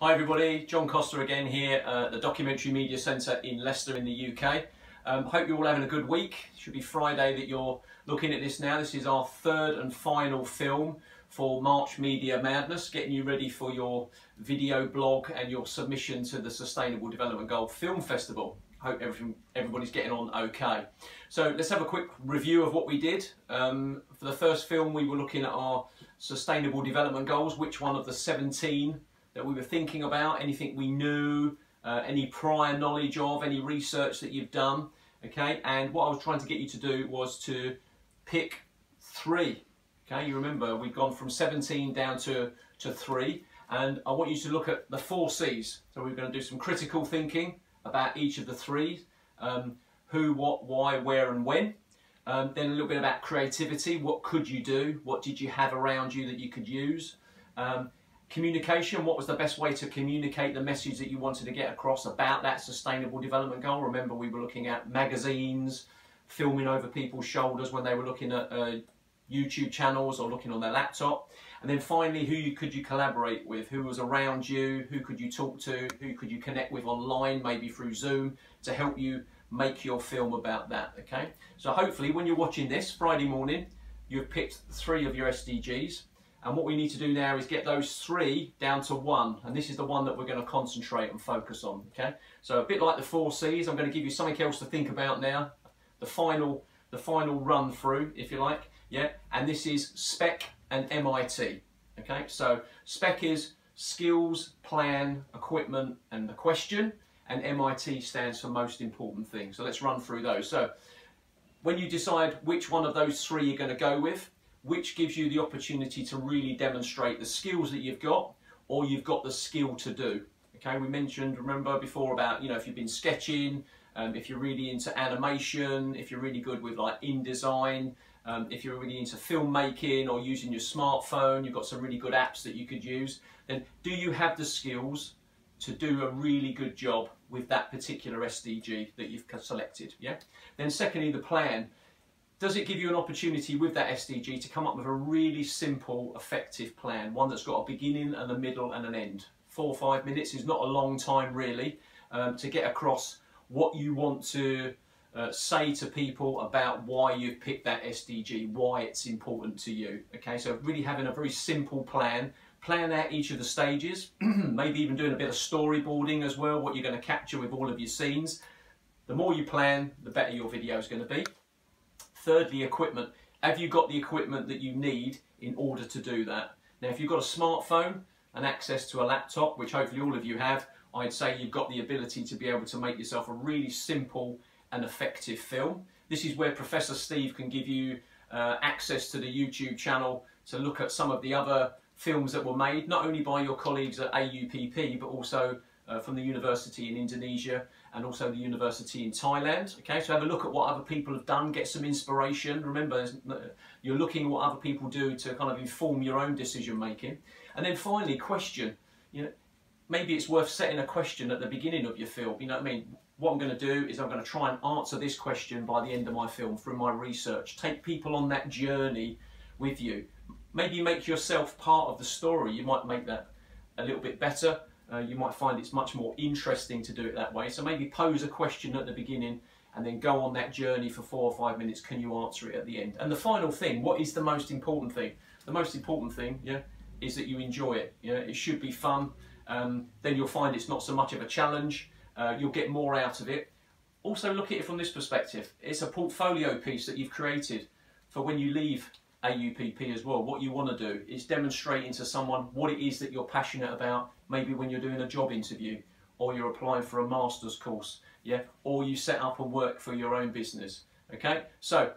Hi everybody, John Coster again here at the Documentary Media Centre in Leicester in the UK. Um, hope you're all having a good week. It should be Friday that you're looking at this now. This is our third and final film for March Media Madness, getting you ready for your video blog and your submission to the Sustainable Development Goal Film Festival. Hope everything, everybody's getting on okay. So let's have a quick review of what we did. Um, for the first film, we were looking at our Sustainable Development Goals, which one of the 17 that we were thinking about, anything we knew, uh, any prior knowledge of, any research that you've done, okay? And what I was trying to get you to do was to pick three, okay? You remember we've gone from 17 down to, to three, and I want you to look at the four C's. So we're going to do some critical thinking about each of the three, um, who, what, why, where, and when. Um, then a little bit about creativity. What could you do? What did you have around you that you could use? Um, Communication, what was the best way to communicate the message that you wanted to get across about that sustainable development goal? Remember we were looking at magazines, filming over people's shoulders when they were looking at uh, YouTube channels or looking on their laptop. And then finally, who could you collaborate with? Who was around you? Who could you talk to? Who could you connect with online, maybe through Zoom, to help you make your film about that, okay? So hopefully when you're watching this Friday morning, you've picked three of your SDGs and what we need to do now is get those three down to one. And this is the one that we're going to concentrate and focus on. Okay. So a bit like the four C's, I'm going to give you something else to think about now. The final, the final run through, if you like. Yeah. And this is SPEC and MIT. Okay. So SPEC is skills, plan, equipment, and the question. And MIT stands for most important thing. So let's run through those. So when you decide which one of those three you're going to go with, which gives you the opportunity to really demonstrate the skills that you've got or you've got the skill to do. Okay, we mentioned, remember before about, you know, if you've been sketching, um, if you're really into animation, if you're really good with like InDesign, um, if you're really into filmmaking or using your smartphone, you've got some really good apps that you could use, then do you have the skills to do a really good job with that particular SDG that you've selected, yeah? Then secondly, the plan does it give you an opportunity with that SDG to come up with a really simple, effective plan, one that's got a beginning and a middle and an end? Four or five minutes is not a long time really um, to get across what you want to uh, say to people about why you've picked that SDG, why it's important to you. Okay, so really having a very simple plan, plan out each of the stages, maybe even doing a bit of storyboarding as well, what you're going to capture with all of your scenes. The more you plan, the better your video is going to be. Thirdly, equipment. Have you got the equipment that you need in order to do that? Now, if you've got a smartphone and access to a laptop, which hopefully all of you have, I'd say you've got the ability to be able to make yourself a really simple and effective film. This is where Professor Steve can give you uh, access to the YouTube channel to look at some of the other films that were made, not only by your colleagues at AUPP, but also uh, from the university in Indonesia and also the university in Thailand. Okay, so have a look at what other people have done, get some inspiration. Remember, you're looking at what other people do to kind of inform your own decision making. And then finally, question. You know, maybe it's worth setting a question at the beginning of your film. You know what I mean? What I'm going to do is I'm going to try and answer this question by the end of my film through my research. Take people on that journey with you. Maybe make yourself part of the story. You might make that a little bit better uh, you might find it's much more interesting to do it that way. So maybe pose a question at the beginning and then go on that journey for four or five minutes. Can you answer it at the end? And the final thing, what is the most important thing? The most important thing, yeah, is that you enjoy it. Yeah, it should be fun. Um, then you'll find it's not so much of a challenge. Uh, you'll get more out of it. Also look at it from this perspective. It's a portfolio piece that you've created for when you leave AUPP as well. What you want to do is demonstrating to someone what it is that you're passionate about, maybe when you're doing a job interview or you're applying for a master's course, yeah, or you set up and work for your own business. Okay, so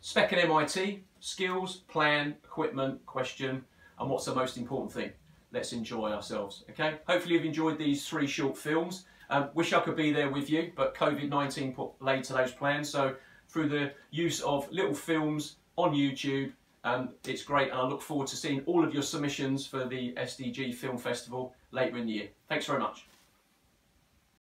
spec and MIT, skills, plan, equipment, question, and what's the most important thing? Let's enjoy ourselves. Okay, hopefully you've enjoyed these three short films. Um, wish I could be there with you, but COVID-19 put laid to those plans. So through the use of little films on YouTube, um, it's great and I look forward to seeing all of your submissions for the SDG Film Festival later in the year. Thanks very much.